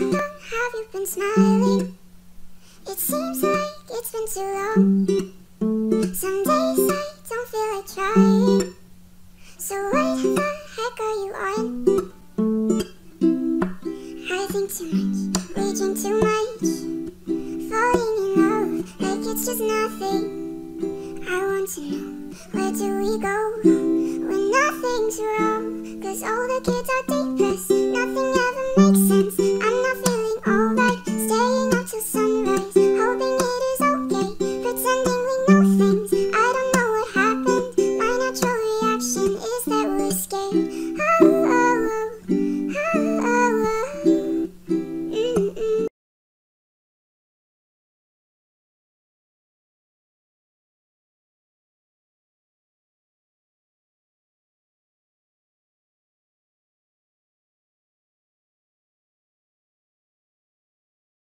long have you been smiling? It seems like it's been too long. Some days I don't feel like trying. So what the heck are you on? I think too much, we drink too much. Falling in love like it's just nothing. I want to know, where do we go when nothing's wrong? Cause all the kids are depressed,